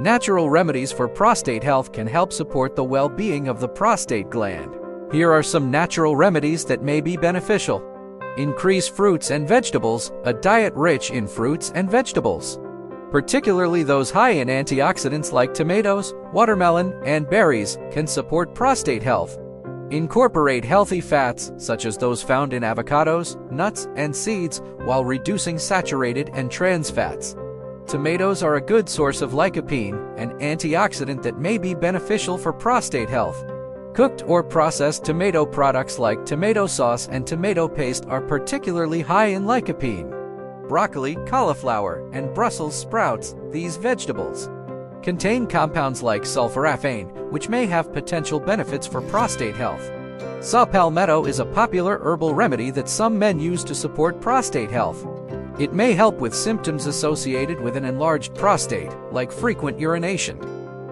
Natural remedies for prostate health can help support the well-being of the prostate gland. Here are some natural remedies that may be beneficial. Increase fruits and vegetables, a diet rich in fruits and vegetables. Particularly those high in antioxidants like tomatoes, watermelon, and berries can support prostate health. Incorporate healthy fats, such as those found in avocados, nuts, and seeds, while reducing saturated and trans fats. Tomatoes are a good source of lycopene, an antioxidant that may be beneficial for prostate health. Cooked or processed tomato products like tomato sauce and tomato paste are particularly high in lycopene. Broccoli, cauliflower, and Brussels sprouts, these vegetables, contain compounds like sulforaphane, which may have potential benefits for prostate health. Saw palmetto is a popular herbal remedy that some men use to support prostate health. It may help with symptoms associated with an enlarged prostate, like frequent urination.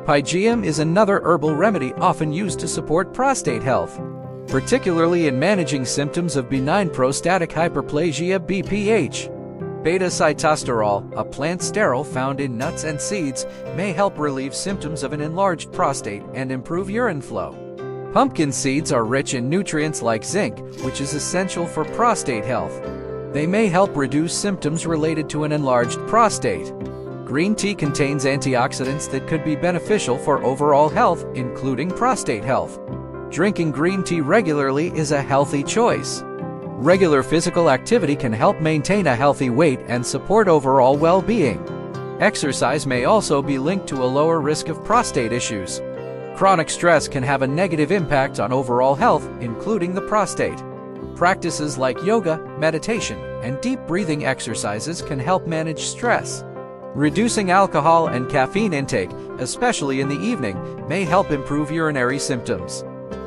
Pygeum is another herbal remedy often used to support prostate health, particularly in managing symptoms of benign prostatic hyperplasia BPH. Beta-sitosterol, a plant sterol found in nuts and seeds, may help relieve symptoms of an enlarged prostate and improve urine flow. Pumpkin seeds are rich in nutrients like zinc, which is essential for prostate health. They may help reduce symptoms related to an enlarged prostate. Green tea contains antioxidants that could be beneficial for overall health, including prostate health. Drinking green tea regularly is a healthy choice. Regular physical activity can help maintain a healthy weight and support overall well-being. Exercise may also be linked to a lower risk of prostate issues. Chronic stress can have a negative impact on overall health, including the prostate. Practices like yoga, meditation, and deep breathing exercises can help manage stress. Reducing alcohol and caffeine intake, especially in the evening, may help improve urinary symptoms.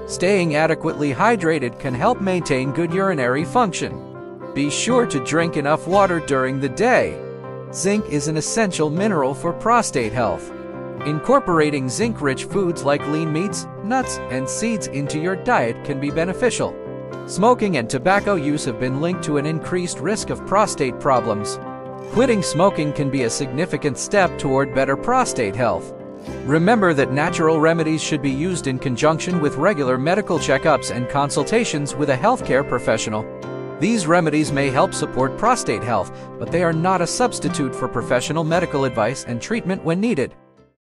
Staying adequately hydrated can help maintain good urinary function. Be sure to drink enough water during the day. Zinc is an essential mineral for prostate health. Incorporating zinc-rich foods like lean meats, nuts, and seeds into your diet can be beneficial. Smoking and tobacco use have been linked to an increased risk of prostate problems. Quitting smoking can be a significant step toward better prostate health. Remember that natural remedies should be used in conjunction with regular medical checkups and consultations with a healthcare professional. These remedies may help support prostate health, but they are not a substitute for professional medical advice and treatment when needed.